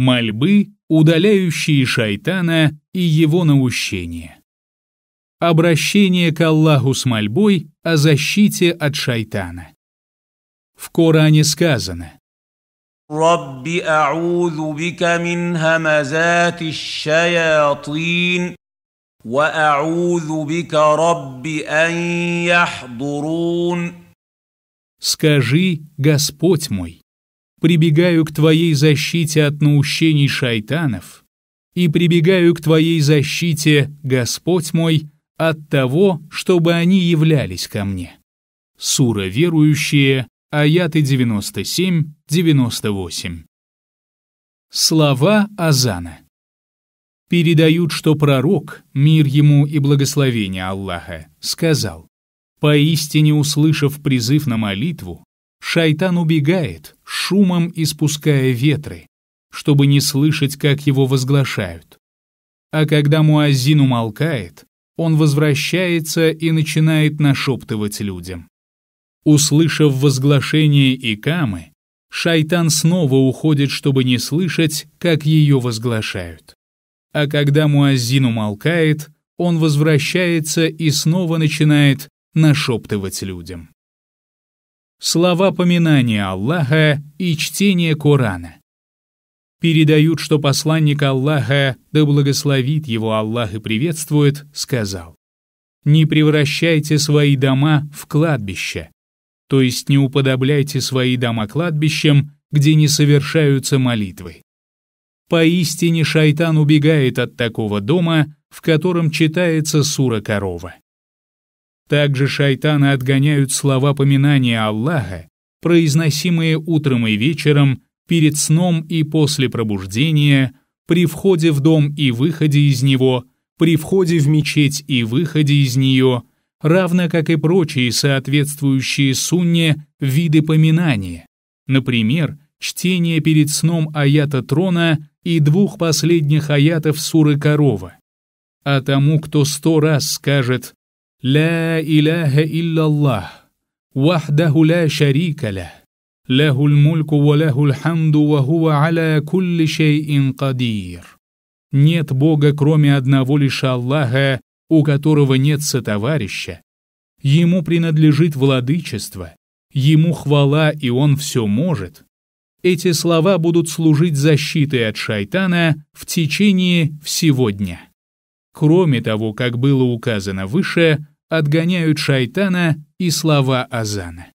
мольбы, удаляющие шайтана и его наущение. Обращение к Аллаху с мольбой о защите от шайтана. В Коране сказано «Рабби а'удhu бика мин хамазати шаятин, ва бика рабби ан. Скажи, Господь мой, прибегаю к Твоей защите от наущений шайтанов и прибегаю к Твоей защите, Господь мой, от того, чтобы они являлись ко мне». Сура верующие, аяты 97-98. Слова Азана. Передают, что пророк, мир ему и благословение Аллаха, сказал, «Поистине услышав призыв на молитву, шайтан убегает, шумом испуская ветры, чтобы не слышать, как его возглашают. А когда муаззин умолкает, он возвращается и начинает нашептывать людям. Услышав возглашение Икамы, шайтан снова уходит, чтобы не слышать, как ее возглашают. А когда муаззин умолкает, он возвращается и снова начинает нашептывать людям. Слова поминания Аллаха и чтение Корана. Передают, что посланник Аллаха, да благословит его Аллах и приветствует, сказал, «Не превращайте свои дома в кладбище, то есть не уподобляйте свои дома кладбищем, где не совершаются молитвы. Поистине шайтан убегает от такого дома, в котором читается сура корова. Также шайтаны отгоняют слова поминания Аллаха, произносимые утром и вечером, перед сном и после пробуждения, при входе в дом и выходе из него, при входе в мечеть и выходе из нее, равно как и прочие соответствующие сунне виды поминания, например, чтение перед сном аята трона и двух последних аятов суры корова. А тому, кто сто раз скажет «Ля иляха иллаллах, вахдаху ля шарика ля, лахуль мульку ва лахуль хамду ва хуа аля кулли шейин кадир». Нет Бога, кроме одного лишь Аллаха, у которого нет сотоварища, ему принадлежит владычество, ему хвала и он все может, эти слова будут служить защитой от шайтана в течение всего дня. Кроме того, как было указано выше, отгоняют шайтана и слова азана.